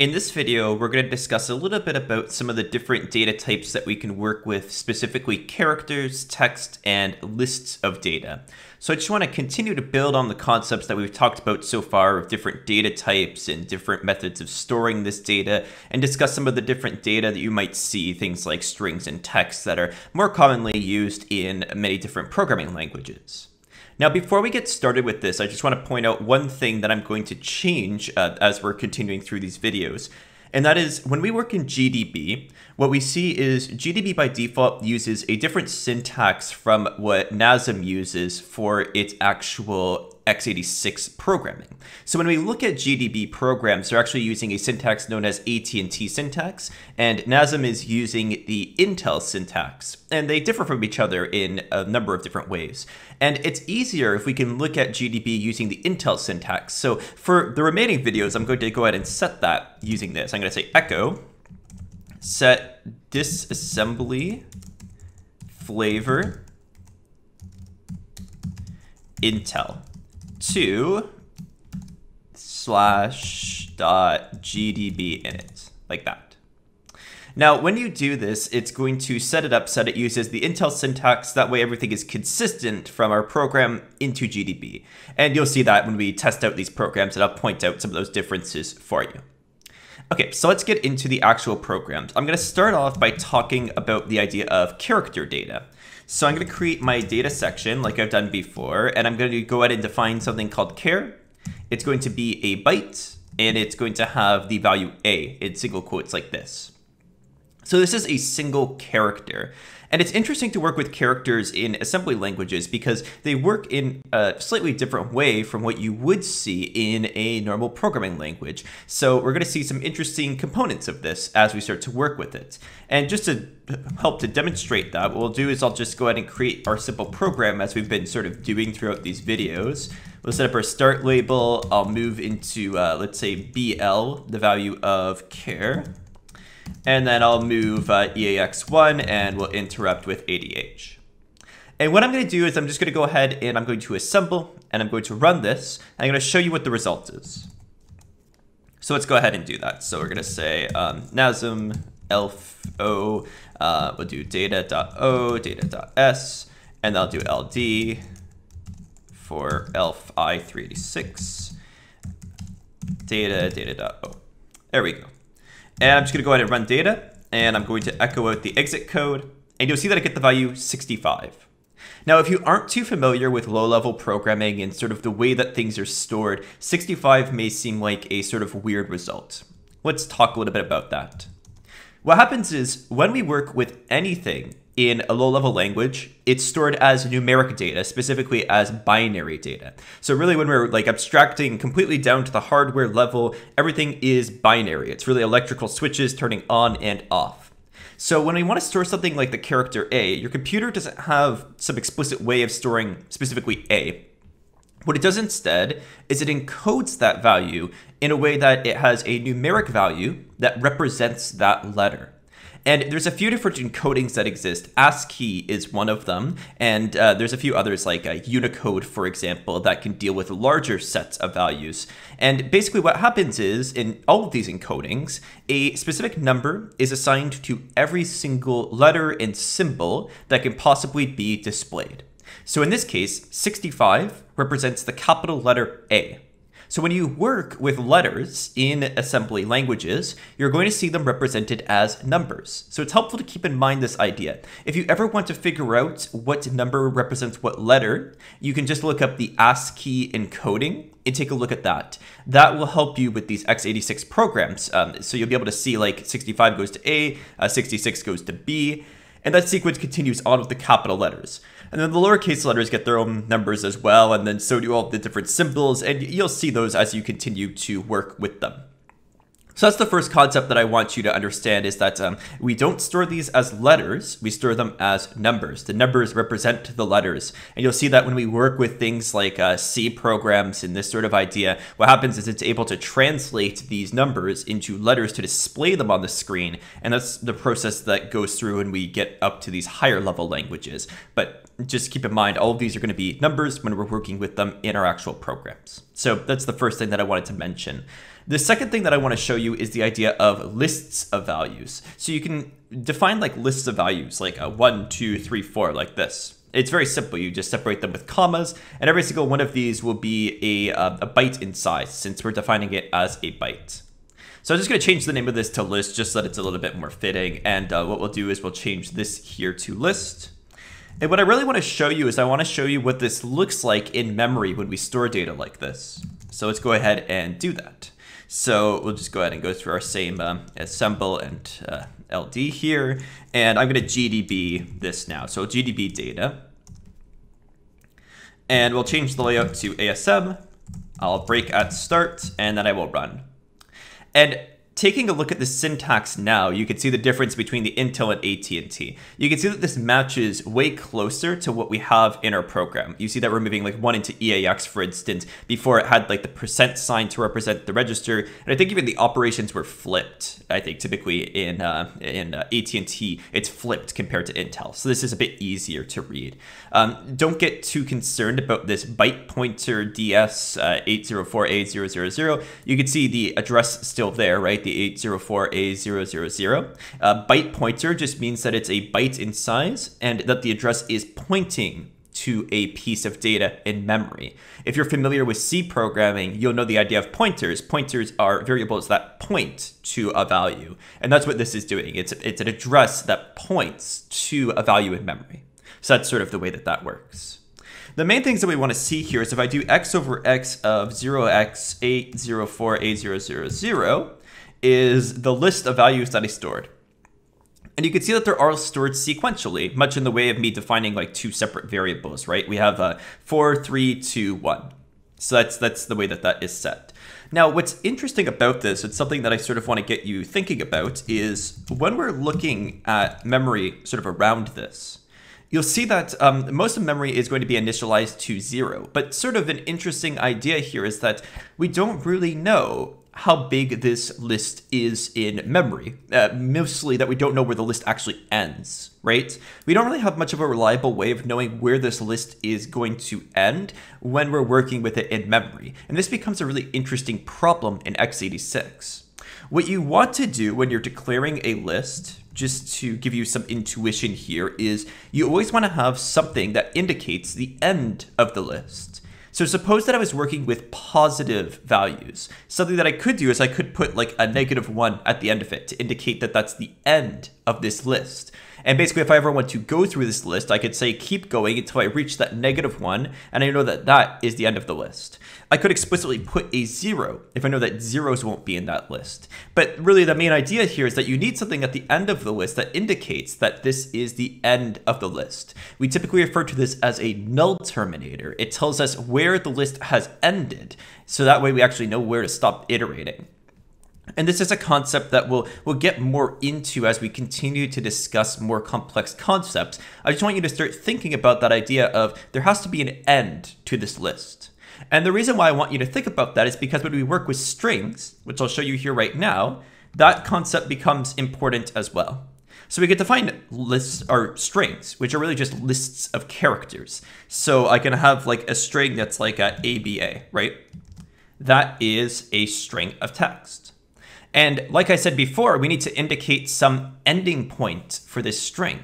In this video, we're going to discuss a little bit about some of the different data types that we can work with, specifically characters, text, and lists of data. So I just want to continue to build on the concepts that we've talked about so far of different data types and different methods of storing this data, and discuss some of the different data that you might see, things like strings and text that are more commonly used in many different programming languages. Now, before we get started with this, I just want to point out one thing that I'm going to change uh, as we're continuing through these videos. And that is when we work in GDB, what we see is GDB by default uses a different syntax from what NASM uses for its actual x86 programming. So when we look at GDB programs, they're actually using a syntax known as AT&T syntax, and NASM is using the Intel syntax, and they differ from each other in a number of different ways. And it's easier if we can look at GDB using the Intel syntax. So for the remaining videos, I'm going to go ahead and set that using this. I'm going to say echo set disassembly flavor Intel to slash dot gdb init, like that. Now, when you do this, it's going to set it up so that it uses the Intel syntax. That way everything is consistent from our program into GDB. And you'll see that when we test out these programs, and I'll point out some of those differences for you. Okay, so let's get into the actual programs. I'm going to start off by talking about the idea of character data. So I'm going to create my data section like I've done before, and I'm going to go ahead and define something called char. It's going to be a byte, and it's going to have the value a in single quotes like this. So this is a single character. And it's interesting to work with characters in assembly languages because they work in a slightly different way from what you would see in a normal programming language. So we're going to see some interesting components of this as we start to work with it. And just to help to demonstrate that, what we'll do is I'll just go ahead and create our simple program as we've been sort of doing throughout these videos. We'll set up our start label. I'll move into, uh, let's say, BL, the value of char. And then I'll move uh, EAX1 and we'll interrupt with 80h. And what I'm going to do is I'm just going to go ahead and I'm going to assemble and I'm going to run this. And I'm going to show you what the result is. So let's go ahead and do that. So we're going to say um, NASM elf o, uh, we'll do data.o, data.s, and I'll do ld for elf i386, data, data.o. There we go. And I'm just going to go ahead and run data, and I'm going to echo out the exit code, and you'll see that I get the value 65. Now, if you aren't too familiar with low-level programming and sort of the way that things are stored, 65 may seem like a sort of weird result. Let's talk a little bit about that. What happens is when we work with anything in a low-level language, it's stored as numeric data, specifically as binary data. So really when we're like abstracting completely down to the hardware level, everything is binary. It's really electrical switches turning on and off. So when we want to store something like the character A, your computer doesn't have some explicit way of storing specifically A. What it does instead is it encodes that value in a way that it has a numeric value that represents that letter. And there's a few different encodings that exist. ASCII is one of them, and uh, there's a few others like uh, Unicode, for example, that can deal with larger sets of values. And basically, what happens is in all of these encodings, a specific number is assigned to every single letter and symbol that can possibly be displayed. So in this case, 65 represents the capital letter A. So when you work with letters in assembly languages, you're going to see them represented as numbers. So it's helpful to keep in mind this idea. If you ever want to figure out what number represents what letter, you can just look up the ASCII encoding and take a look at that. That will help you with these x86 programs. Um, so you'll be able to see like 65 goes to A, uh, 66 goes to B, and that sequence continues on with the capital letters. And then the lowercase letters get their own numbers as well, and then so do all the different symbols, and you'll see those as you continue to work with them. So that's the first concept that I want you to understand is that um, we don't store these as letters, we store them as numbers. The numbers represent the letters. And you'll see that when we work with things like uh, C programs and this sort of idea, what happens is it's able to translate these numbers into letters to display them on the screen. And that's the process that goes through when we get up to these higher level languages. But just keep in mind, all of these are going to be numbers when we're working with them in our actual programs. So that's the first thing that I wanted to mention. The second thing that I want to show you is the idea of lists of values. So you can define like lists of values, like a one, two, three, four, like this. It's very simple. You just separate them with commas, and every single one of these will be a, uh, a byte in size since we're defining it as a byte. So I'm just going to change the name of this to list just so that it's a little bit more fitting. And uh, what we'll do is we'll change this here to list. And what I really want to show you is I want to show you what this looks like in memory when we store data like this. So let's go ahead and do that. So we'll just go ahead and go through our same um, assemble and uh, LD here. And I'm going to GDB this now. So GDB data. And we'll change the layout to ASM. I'll break at start, and then I will run. And taking a look at the syntax now, you can see the difference between the Intel and AT&T. You can see that this matches way closer to what we have in our program. You see that we're moving like one into EAX, for instance, before it had like the percent sign to represent the register. And I think even the operations were flipped. I think typically in uh, in uh, AT&T, it's flipped compared to Intel. So this is a bit easier to read. Um, don't get too concerned about this byte pointer DS uh, 804A000. You can see the address still there, right? the 804A000. Uh, byte pointer just means that it's a byte in size and that the address is pointing to a piece of data in memory. If you're familiar with C programming, you'll know the idea of pointers. Pointers are variables that point to a value. And that's what this is doing. It's, it's an address that points to a value in memory. So that's sort of the way that that works. The main things that we want to see here is if I do x over x of 0x804A000, is the list of values that I stored. And you can see that they're all stored sequentially, much in the way of me defining like two separate variables, right? We have a four, three, two, one. So that's that's the way that that is set. Now, what's interesting about this, it's something that I sort of want to get you thinking about, is when we're looking at memory sort of around this, you'll see that um, most of memory is going to be initialized to zero. But sort of an interesting idea here is that we don't really know how big this list is in memory. Uh, mostly that we don't know where the list actually ends, right? We don't really have much of a reliable way of knowing where this list is going to end when we're working with it in memory. And this becomes a really interesting problem in x86. What you want to do when you're declaring a list, just to give you some intuition here, is you always want to have something that indicates the end of the list. So suppose that I was working with positive values. Something that I could do is I could put like a negative one at the end of it to indicate that that's the end of this list. And basically, if I ever want to go through this list, I could say keep going until I reach that negative one, and I know that that is the end of the list. I could explicitly put a zero if I know that zeros won't be in that list. But really, the main idea here is that you need something at the end of the list that indicates that this is the end of the list. We typically refer to this as a null terminator. It tells us where the list has ended, so that way we actually know where to stop iterating. And this is a concept that we'll, we'll get more into as we continue to discuss more complex concepts. I just want you to start thinking about that idea of there has to be an end to this list. And the reason why I want you to think about that is because when we work with strings, which I'll show you here right now, that concept becomes important as well. So we get to find lists or strings, which are really just lists of characters. So I can have like a string that's like a ABA, right? That is a string of text. And like I said before, we need to indicate some ending point for this string.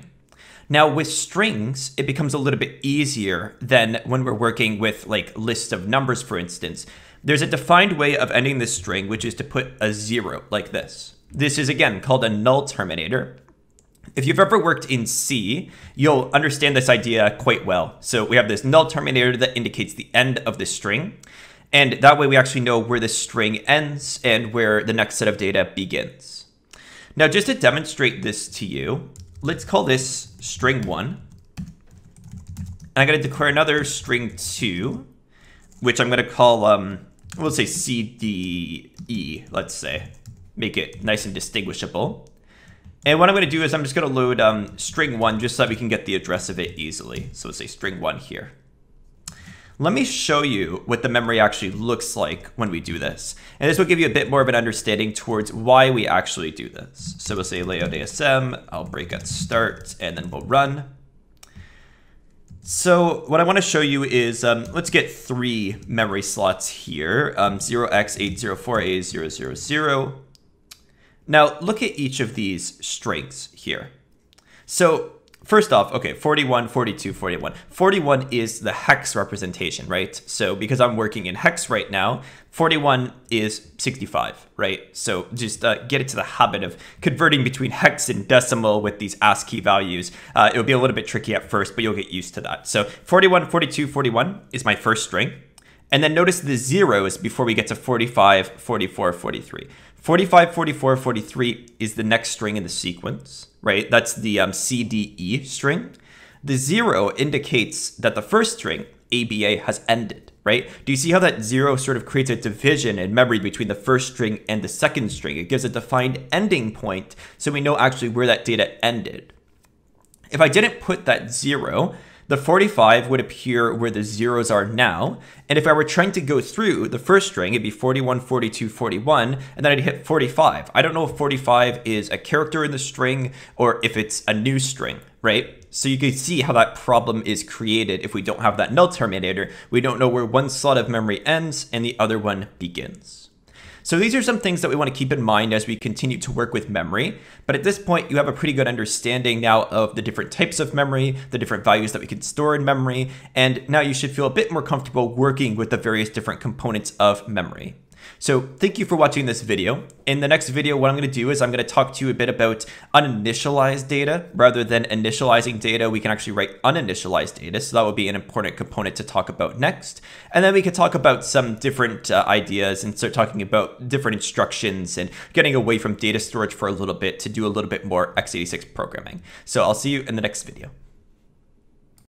Now with strings, it becomes a little bit easier than when we're working with like lists of numbers, for instance. There's a defined way of ending this string, which is to put a zero like this. This is again called a null terminator. If you've ever worked in C, you'll understand this idea quite well. So we have this null terminator that indicates the end of the string. And that way we actually know where the string ends and where the next set of data begins. Now, just to demonstrate this to you, let's call this string one. And I'm going to declare another string two, which I'm going to call, um, we'll say CDE, let's say. Make it nice and distinguishable. And what I'm going to do is I'm just going to load um, string one just so that we can get the address of it easily. So let's say string one here. Let me show you what the memory actually looks like when we do this. And this will give you a bit more of an understanding towards why we actually do this. So we'll say layout ASM, I'll break at start, and then we'll run. So what I want to show you is, um, let's get three memory slots here, um, 0x804A000. Now look at each of these strings here. So First off, okay, 41, 42, 41. 41 is the hex representation, right? So because I'm working in hex right now, 41 is 65, right? So just uh, get into the habit of converting between hex and decimal with these ASCII values. Uh, it'll be a little bit tricky at first, but you'll get used to that. So 41, 42, 41 is my first string. And then notice the zeros before we get to 45, 44, 43. 45, 44, 43 is the next string in the sequence, right? That's the um, CDE string. The zero indicates that the first string, ABA, has ended, right? Do you see how that zero sort of creates a division in memory between the first string and the second string? It gives a defined ending point so we know actually where that data ended. If I didn't put that zero, the 45 would appear where the zeros are now. And if I were trying to go through the first string, it'd be 41, 42, 41, and then I'd hit 45. I don't know if 45 is a character in the string or if it's a new string, right? So you can see how that problem is created if we don't have that null terminator. We don't know where one slot of memory ends and the other one begins. So these are some things that we want to keep in mind as we continue to work with memory. But at this point, you have a pretty good understanding now of the different types of memory, the different values that we can store in memory, and now you should feel a bit more comfortable working with the various different components of memory. So thank you for watching this video. In the next video, what I'm going to do is I'm going to talk to you a bit about uninitialized data. Rather than initializing data, we can actually write uninitialized data. So that would be an important component to talk about next. And then we could talk about some different uh, ideas and start talking about different instructions and getting away from data storage for a little bit to do a little bit more x86 programming. So I'll see you in the next video.